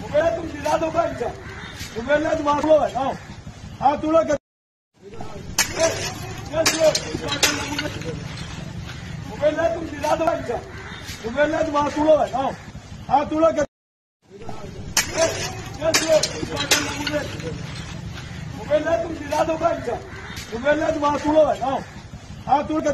mobile تم دلا دو کا موبائل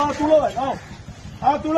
آسلو ہے ہاں ہاں تو